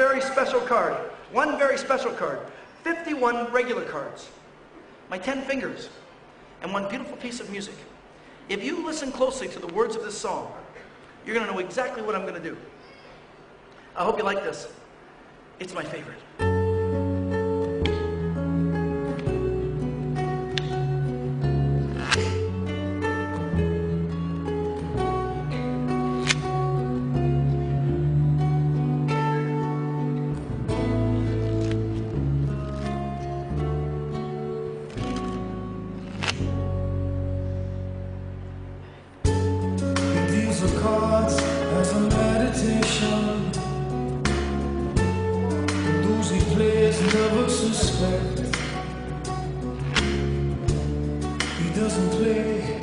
very special card. One very special card. 51 regular cards. My 10 fingers. And one beautiful piece of music. If you listen closely to the words of this song, you're going to know exactly what I'm going to do. I hope you like this. It's my favorite. use the cards as a meditation. The Those he plays never suspect. He doesn't play.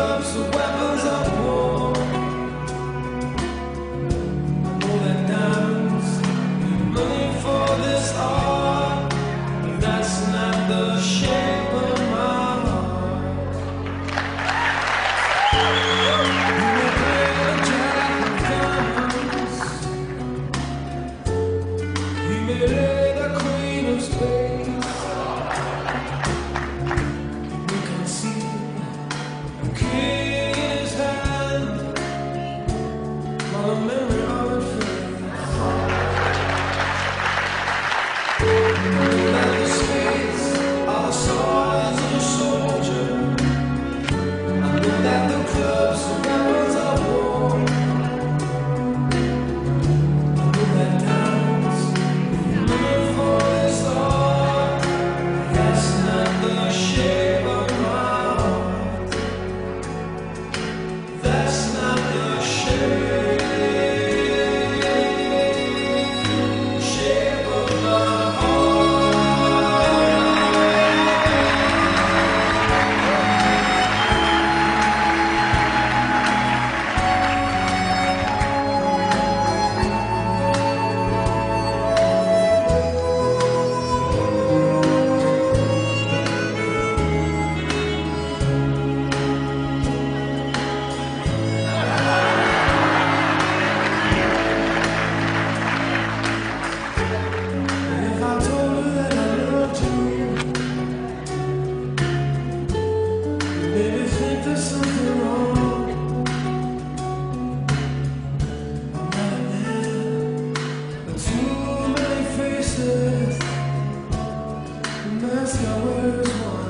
love's a weapon Hallelujah. endless hours. One.